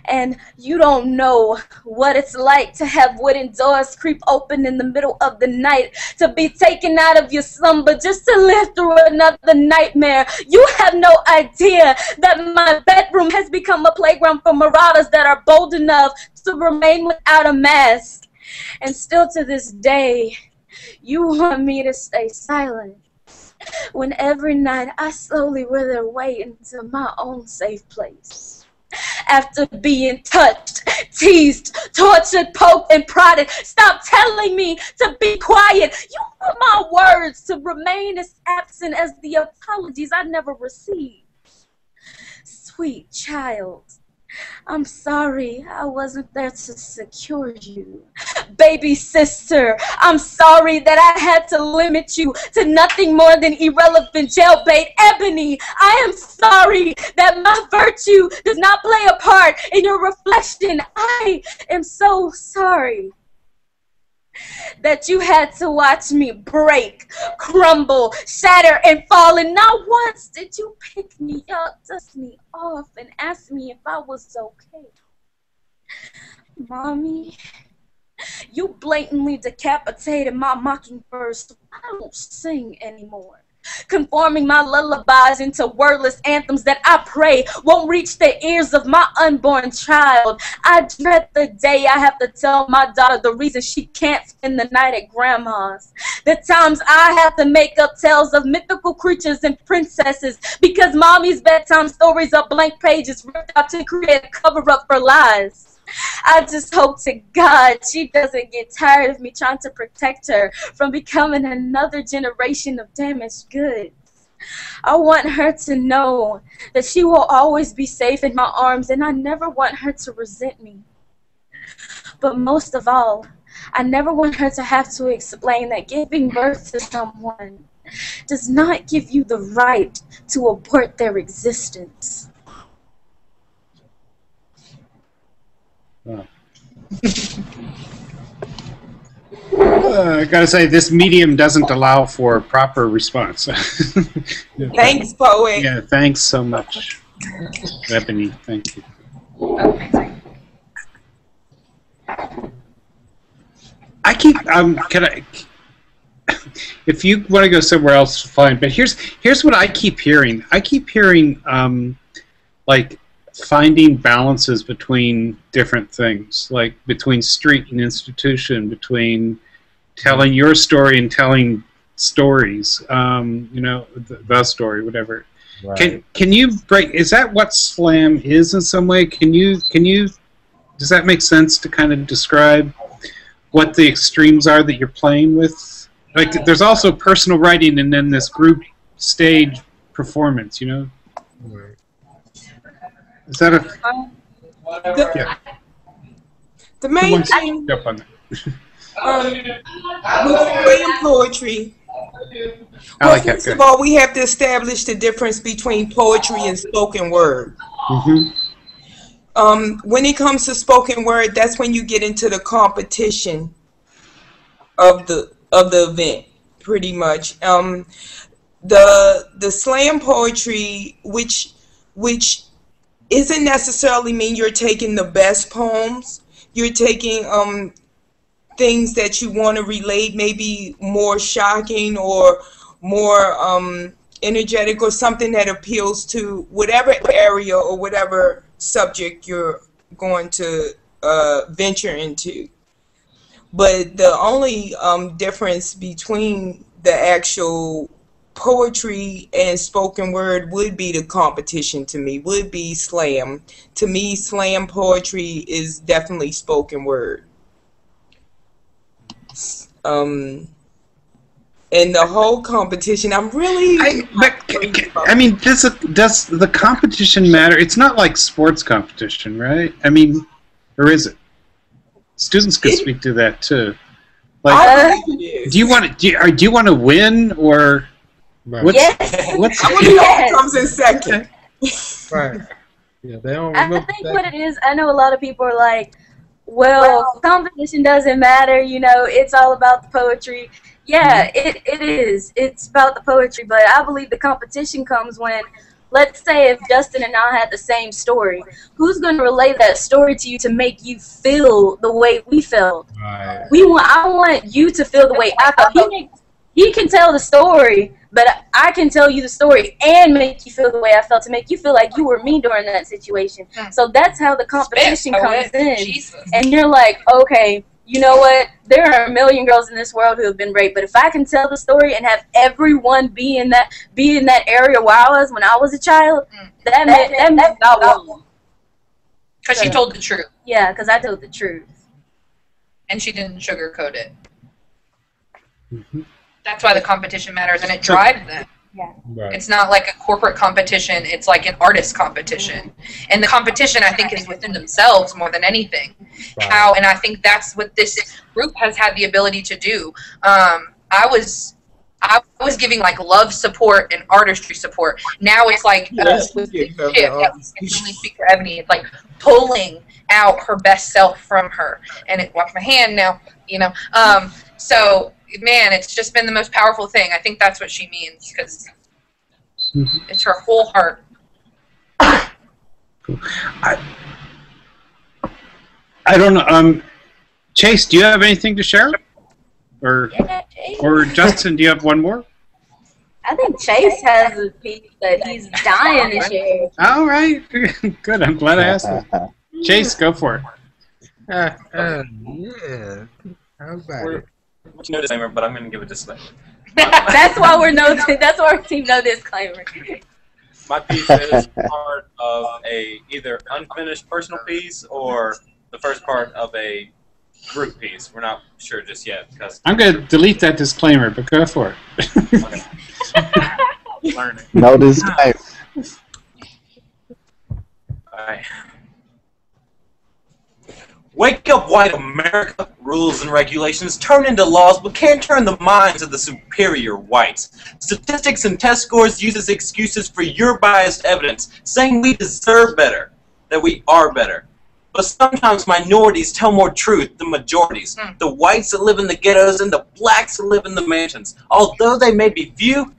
and you don't know what it's like to have wooden doors creep open in the middle of the night, to be taken out of your slumber just to live through another nightmare. You have no idea that my bedroom has become a playground for marauders that are bold enough to remain without a mask. And still to this day, you want me to stay silent when every night I slowly wither away into my own safe place after being touched, teased, tortured, poked, and prodded. Stop telling me to be quiet. You want my words to remain as absent as the apologies I never received. Sweet child, I'm sorry I wasn't there to secure you. Baby sister, I'm sorry that I had to limit you to nothing more than irrelevant jailbait. Ebony, I am sorry that my virtue does not play a part in your reflection. I am so sorry that you had to watch me break, crumble, shatter, and fall. And not once did you pick me up, dust me off, and ask me if I was okay. Mommy, you blatantly decapitated my mockingbird, I don't sing anymore conforming my lullabies into wordless anthems that I pray won't reach the ears of my unborn child. I dread the day I have to tell my daughter the reason she can't spend the night at grandma's. The times I have to make up tales of mythical creatures and princesses because mommy's bedtime stories are blank pages ripped out to create a cover up for lies. I just hope to God she doesn't get tired of me trying to protect her from becoming another generation of damaged goods. I want her to know that she will always be safe in my arms, and I never want her to resent me. But most of all, I never want her to have to explain that giving birth to someone does not give you the right to abort their existence. Uh, I gotta say, this medium doesn't allow for proper response. Thanks, poet. Yeah, thanks so much, Ebony. Thank you. I keep um. Can I? If you want to go somewhere else, fine. But here's here's what I keep hearing. I keep hearing um, like finding balances between different things, like between street and institution, between telling your story and telling stories. Um, you know, the, the story, whatever. Right. Can can you break? Is that what slam is in some way? Can you can you? Does that make sense to kind of describe what the extremes are that you're playing with? Like, there's also personal writing and then this group stage performance. You know, Right. Is that a The, yeah? the main thing jump on that? um, with poetry, I well, like that. first Good. of all, we have to establish the difference between poetry and spoken word. hmm Um, when it comes to spoken word, that's when you get into the competition of the of the event, pretty much. Um, the the slam poetry, which which isn't necessarily mean you're taking the best poems. You're taking um things that you want to relate, maybe more shocking or more um, energetic or something that appeals to whatever area or whatever subject you're going to uh, venture into. but the only um, difference between the actual poetry and spoken word would be the competition to me would be slam to me slam poetry is definitely spoken word um and the whole competition i'm really I, but I mean, does it, does the competition matter? It's not like sports competition, right? I mean, or is it? Students could It- speak to that too. Like, I believe it is. do you want to do you, do you want to win or Right. what's Yes. what's I believe it comes in second. Right. Yeah, they don't I think that. what it is, I know a lot of people are like, well, competition doesn't matter, you know, it's all about the poetry. Yeah, mm-hmm. it, it is. It's about the poetry, but I believe the competition comes when, let's say, if Justin and I had the same story, who's going to relay that story to you to make you feel the way we felt? Right. We want, I want you to feel the way I felt. He, makes, he can tell the story, but I can tell you the story and make you feel the way I felt to make you feel like you were me during that situation. So that's how the competition comes in. Jesus. And you're like, okay, you know what? There are a million girls in this world who have been raped, but if I can tell the story and have everyone be in that be in that area where I was when I was a child, that meant that meant I won. Because she told the truth, Yeah, because I told the truth. and she didn't sugarcoat it. Mhm. That's why the competition matters, and it drives them. Right. It's not like a corporate competition. It's like an artist competition, and the competition I think is within themselves more than anything. Right. How and I think that's what this group has had the ability to do. Um, I was. I was giving like love support and artistry support. Now it's like uh, Yes, with yeah, this you shit, yeah, artist. I can only speak for Ebony. It's like pulling out her best self from her. And it watch my hand now, you know. Um, so man, it's just been the most powerful thing. I think that's what she means because it's her whole heart. I I don't know. Um, Chase, do you have anything to share? Or Yeah, or Justin, do you have one more? I think Chase has a piece that he's dying to share. All right, good. I'm glad I asked. That. Chase, go for it. Uh, uh, yeah. How about it? No disclaimer, but I'm going to give a disclaimer. that's why we're no. That's why our team no disclaimer. My piece is part of a either unfinished personal piece or the first part of a group piece. We're not sure just yet because I'm going to delete that disclaimer, but go for it. Learning. No disclaimer. Alright. Wake up, white America! Rules and regulations turn into laws, but can't turn the minds of the superior whites. Statistics and test scores use as excuses for your biased evidence, saying we deserve better, that we are better. But sometimes minorities tell more truth than majorities. Hmm. The whites that live in the ghettos and the blacks that live in the mansions. Although they may be few,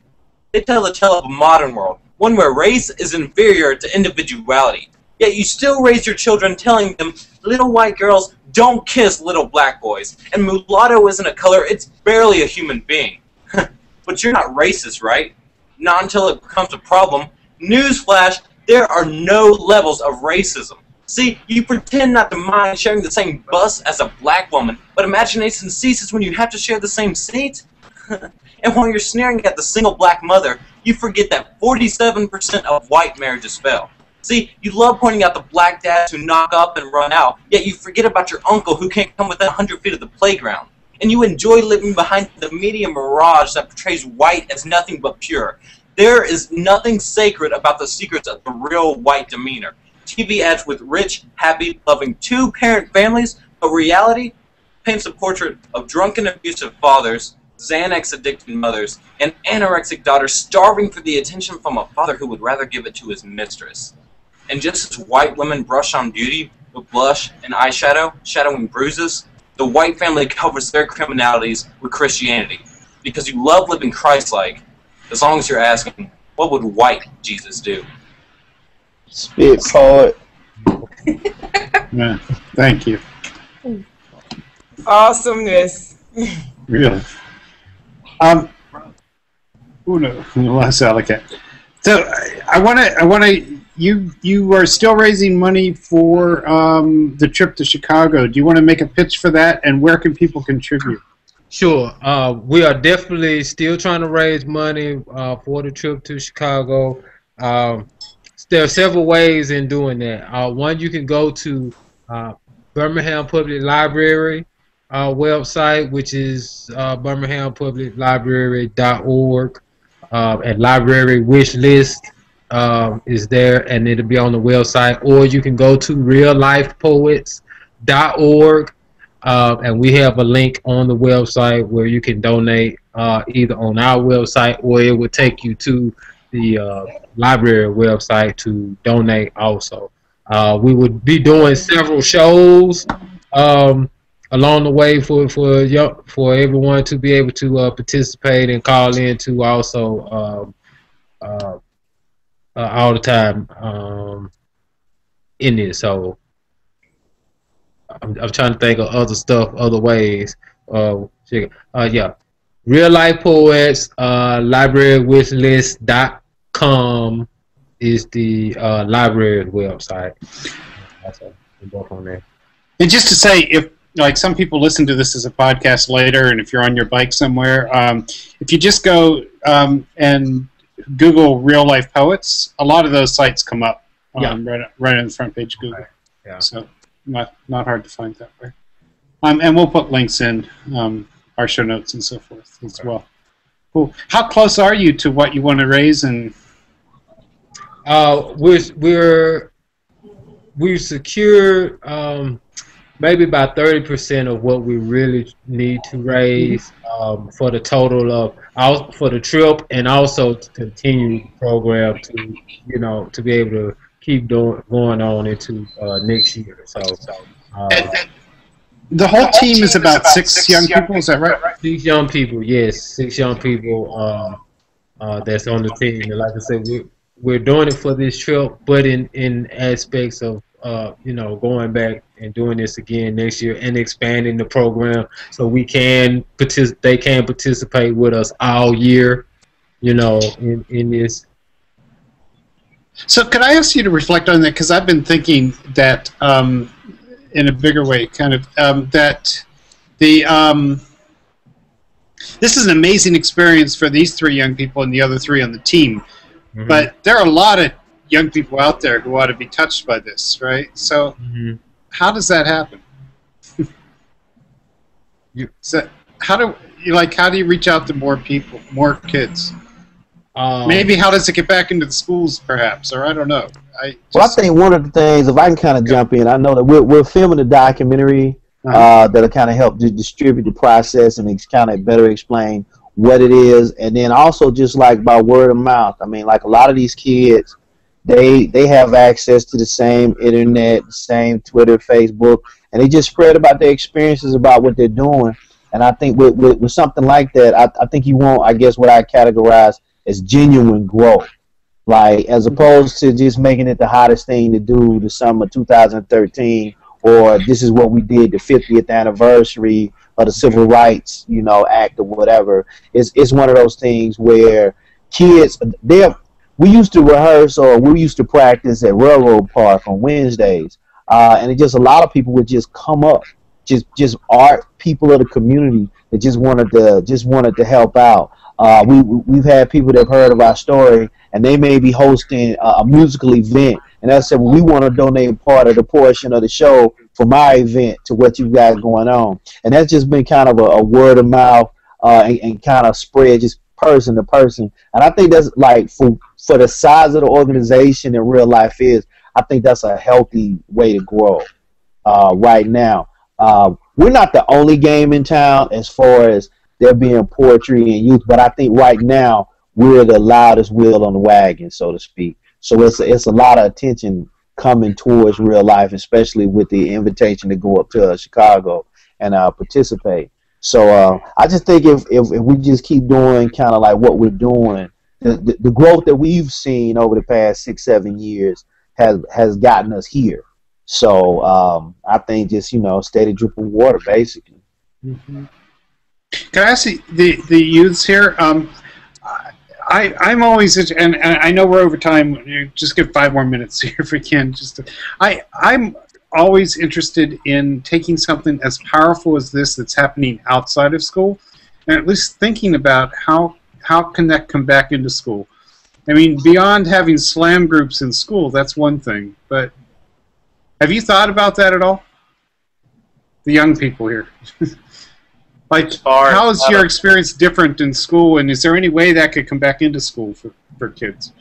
they tell the tale of a modern world, one where race is inferior to individuality. Yet you still raise your children telling them little white girls don't kiss little black boys, and mulatto isn't a color, it's barely a human being. but you're not racist, right? Not until it becomes a problem. Newsflash, there are no levels of racism. See, you pretend not to mind sharing the same bus as a black woman, but imagination ceases when you have to share the same seat. and while you're sneering at the single black mother, you forget that 47% of white marriages fail. See, you love pointing out the black dads who knock up and run out, yet you forget about your uncle who can't come within 100 feet of the playground. And you enjoy living behind the media mirage that portrays white as nothing but pure. There is nothing sacred about the secrets of the real white demeanor. TV ads with rich, happy, loving two-parent families, but reality paints a portrait of drunken, abusive fathers, Xanax-addicted mothers, and anorexic daughters starving for the attention from a father who would rather give it to his mistress. And just as white women brush on beauty with blush and eyeshadow, shadowing bruises, the white family covers their criminalities with Christianity. Because you love living Christ-like, as long as you're asking, what would white Jesus do? Spit poet. Yeah, thank you. Awesomeness. Really. Um. Uno, Las Alicat. So I want to I want to you you are still raising money for um, the trip to Chicago. Do you want to make a pitch for that, and where can people contribute? Sure. Uh, we are definitely still trying to raise money uh, for the trip to Chicago. Um, there are several ways in doing that. Uh, one, you can go to uh, Birmingham Public Library uh, website, which is uh, birminghampubliclibrary.org, uh, and library wish list um, is there, and it'll be on the website. Or you can go to reallifepoets.org, uh, and we have a link on the website where you can donate uh, either on our website or it will take you to the uh, library website to donate also. Uh, we would be doing several shows um, along the way for for for everyone to be able to uh, participate and call in to also um, uh, all the time um, in it. So I'm, I'm trying to think of other stuff, other ways. Uh, uh yeah, real life poets. Uh, librarywishlist.com is the uh, library website. And just to say, if like some people listen to this as a podcast later, and if you're on your bike somewhere, um, if you just go um, and Google real life poets, a lot of those sites come up um, yeah. right, right on the front page of Google. Yeah. So not not hard to find that way. Um, and we'll put links in um, our show notes and so forth as okay. well. Cool. How close are you to what you want to raise? And uh, we're we're we've secured um, maybe about 30% of what we really need to raise um, for the total of for the trip and also to continue the program to you know to be able to keep doing going on into uh, next year. So, uh, the whole team is about six young people. Is that right? Six young people. Yes, six young people. Uh, uh, that's on the team. And like I said, we we're doing it for this trip, but in in aspects of uh, you know, going back and doing this again next year and expanding the program so we can partic- they can participate with us all year, you know, in, in this. So, could I ask you to reflect on that? Because I've been thinking that um, in a bigger way, kind of um, that the um, this is an amazing experience for these three young people and the other three on the team. Mm-hmm. But there are a lot of young people out there who ought to be touched by this, right? So, mm-hmm. how does that happen? you so how do you like? How do you reach out to more people, more kids? Um, Maybe how does it get back into the schools, perhaps, or I don't know. I just, well, I think one of the things, if I can kind of jump in, I know that we're we're filming a documentary uh-huh. uh, that'll kind of help to distribute the process and kind of better explain what it is, and then also just like by word of mouth. I mean, like a lot of these kids they they have access to the same internet, same Twitter, Facebook, and they just spread about their experiences about what they're doing. And I think with, with, with something like that, I, I think you want, I guess, what I categorize as genuine growth. Like, as opposed to just making it the hottest thing to do the summer 2013, or this is what we did the 50th anniversary of the Civil Rights, you know, Act or whatever. It's, it's one of those things where kids, they're, we used to rehearse or we used to practice at Railroad Park on Wednesdays, uh, and it just a lot of people would just come up, just just art people of the community that just wanted to just wanted to help out. Uh, we we've had people that have heard of our story, and they may be hosting a, a musical event, and I said well, we want to donate part of the portion of the show for my event to what you've got going on, and that's just been kind of a, a word of mouth uh, and, and kind of spread just person to person. And I think that's like for for the size of the organization in real life is, I think that's a healthy way to grow uh, right now. Uh, we're not the only game in town as far as there being poetry and youth, but I think right now we're the loudest wheel on the wagon, so to speak. So it's a, it's a lot of attention coming towards real life, especially with the invitation to go up to uh, Chicago and uh, participate. So uh, I just think if, if, if we just keep doing kind of like what we're doing, the, the, the growth that we've seen over the past six seven years has has gotten us here. So um, I think just you know steady drip of water basically. Mm-hmm. Can I ask the the youths here? Um, I, I'm always, and, and I know we're over time. Just give five more minutes here if we can. Just, to, I, I'm always interested in taking something as powerful as this that's happening outside of school, and at least thinking about how how can that come back into school. I mean, beyond having slam groups in school, that's one thing. But have you thought about that at all? The young people here. like, how is your experience different in school, and is there any way that could come back into school for, for kids?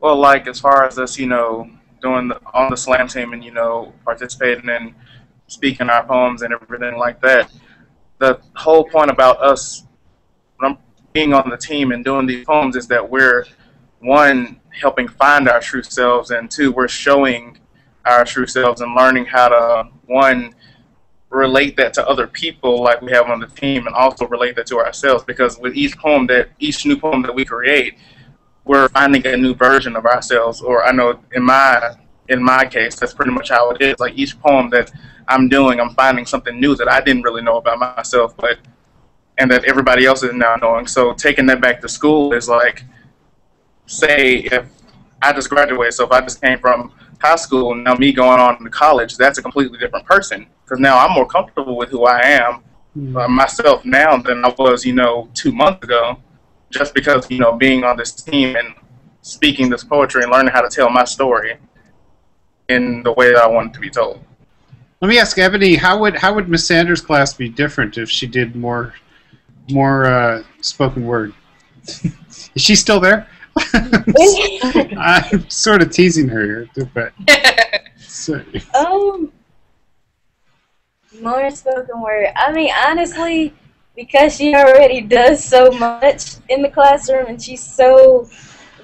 Well, like as far as us, you know, doing the, on the slam team and you know participating and speaking our poems and everything like that. The whole point about us being on the team and doing these poems is that we're one helping find our true selves, and two, we're showing our true selves and learning how to one relate that to other people like we have on the team and also relate that to ourselves. Because with each poem that each new poem that we create we're finding a new version of ourselves. Or i know in my in my case that's pretty much how it is. Like each poem that i'm doing i'm finding something new that i didn't really know about myself but and that everybody else is now knowing. So taking that back to school is like say if i just graduated so if i just came from high school and now me going on to college that's a completely different person. Because now i'm more comfortable with who i am uh, myself now than i was you know two months ago just because you know being on this team and speaking this poetry and learning how to tell my story in the way that I want it to be told. Let me ask Ebony, how would how would Miss Sanders' class be different if she did more more uh, spoken word? Is she still there? I'm sort of teasing her here, but so, Um, more spoken word. I mean, honestly, because she already does so much in the classroom and she's so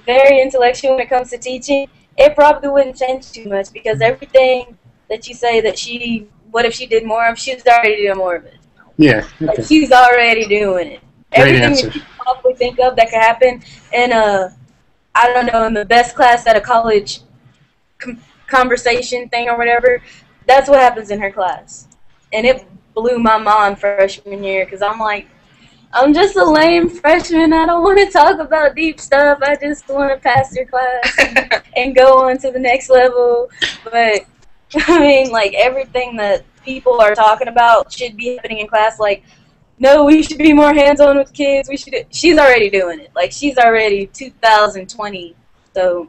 very intellectual when it comes to teaching, it probably wouldn't change too much because everything that you say that she, what if she did more of, she's already doing more of it. Yeah. Like Okay. she's already doing it. Great Everything answer. that you possibly think of that could happen in a, I don't know, in the best class at a college com- conversation thing or whatever, that's what happens in her class. And it blew my mind freshman year because I'm like, I'm just a lame freshman. I don't want to talk about deep stuff. I just want to pass your class and go on to the next level. But I mean, like everything that people are talking about should be happening in class. Like, no, we should be more hands-on with kids. We should. She's already doing it. Like, she's already 2020. So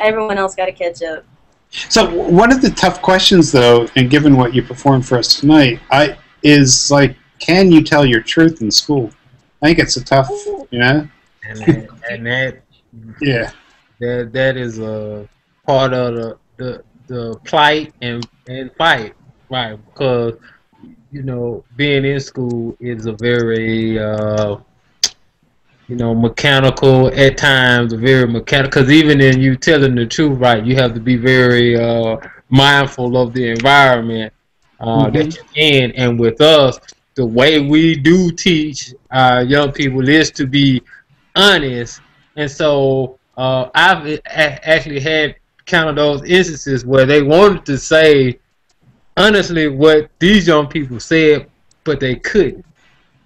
everyone else got to catch up. So one of the tough questions, though, and given what you performed for us tonight, I is like, can you tell your truth in school? I think it's a tough, you know. And that, and that Yeah. that that is a part of the the, the plight and and fight, right? Because you know, being in school is a very uh, you know mechanical at times, very mechanical. Because even in you telling the truth, right, you have to be very uh, mindful of the environment uh, that you're in. And with us, the way we do teach our young people is to be honest. And so uh, I've a- actually had kind of those instances where they wanted to say honestly what these young people said, but they couldn't.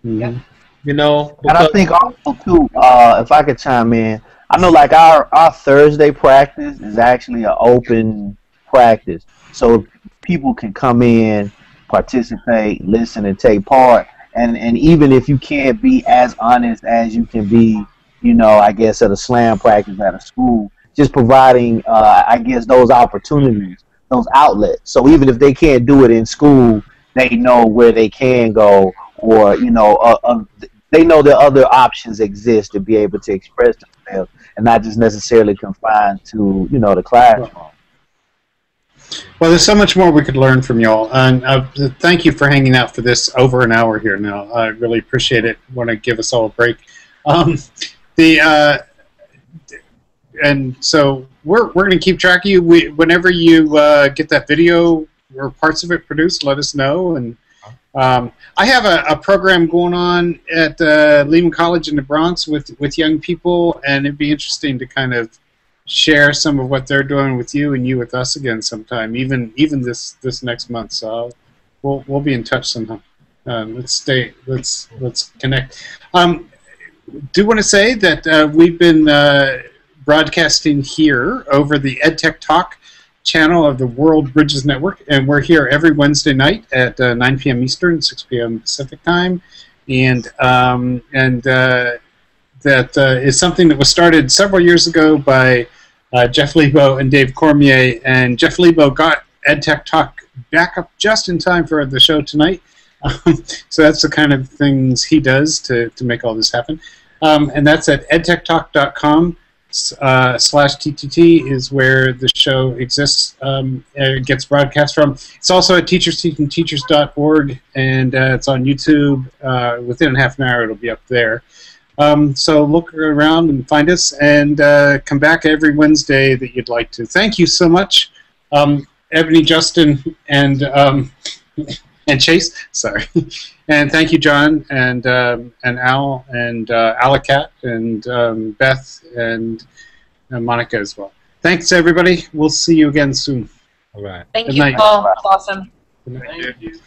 Mhm. You know, And I think also too, uh, if I could chime in, I know like our our Thursday practice is actually an open practice, so people can come in, participate, listen, and take part. And and even if you can't be as honest as you can be, you know, I guess at a slam practice at a school, just providing, uh, I guess those opportunities, those outlets. So even if they can't do it in school, they know where they can go, or you know, uh, uh, they know that other options exist to be able to express themselves and not just necessarily confined to you know the classroom. Well, there's so much more we could learn from y'all, and uh, thank you for hanging out for this over an hour here. Now, I really appreciate it. Want to give us all a break. Um, the uh, and so we're we're going to keep track of you. We, whenever you uh, get that video or parts of it produced, let us know. And um, I have a, a program going on at uh, Lehman College in the Bronx with with young people, and it'd be interesting to kind of share some of what they're doing with you and you with us again sometime, even even this this next month. So we'll we'll be in touch somehow. Uh, let's stay. Let's let's connect. Um, do want to say that uh, we've been uh, broadcasting here over the EdTech Talk channel of the World Bridges Network, and we're here every Wednesday night at uh, 9 p.m. Eastern, 6 p.m. Pacific time, and um, and uh, that uh, is something that was started several years ago by uh, Jeff Lebow and Dave Cormier, and Jeff Lebow got EdTech Talk back up just in time for the show tonight. Um, so that's the kind of things he does to, to make all this happen. Um, and that's at edtechtalk.com uh, slash TTT is where the show exists, um, it gets broadcast from. It's also at teachersteachingteachers.org, and uh, it's on YouTube. Uh, within half an hour, it'll be up there. Um, so look around and find us, and uh, come back every Wednesday that you'd like to. Thank you so much, um, Ebony, Justin, and um, and Chase. Sorry, and thank you, John, and um, and Al, and uh, Alley Cat, and um, Beth, and uh, Monica as well. Thanks, everybody. We'll see you again soon. All right. Thank Good you, night. Paul. It's awesome. Good night. Thank you.